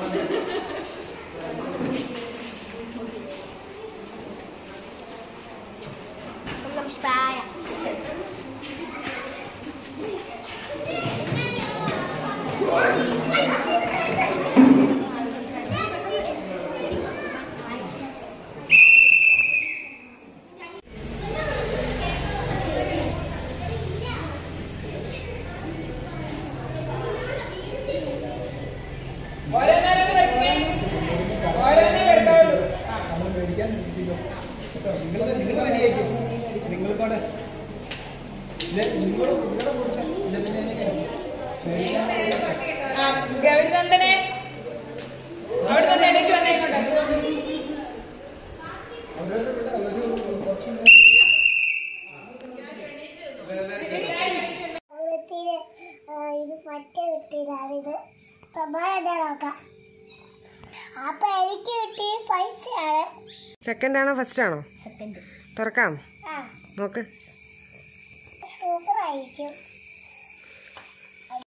Thank you. നിങ്ങൾ നിങ്ങൾ റെഡിയാക്കി നിങ്ങൾ പാടെ നിങ്ങളുടെ ഗൗരിനന്ദനെ അവിടെ നിന്ന് എനിക്ക് വന്നേക്കോട്ടെ ഇത് പറ്റ കിട്ടിയില്ല. ഇത് സമ്മാനം നോക്കാം. അപ്പൊ എനിക്ക് കിട്ടിയ പൈസയാണ്. സെക്കൻഡ് ആണോ ഫസ്റ്റ് ആണോ? സെക്കൻഡ് തുറക്കാം. നോക്ക്. സൂപ്പർ ആയിരിക്കും.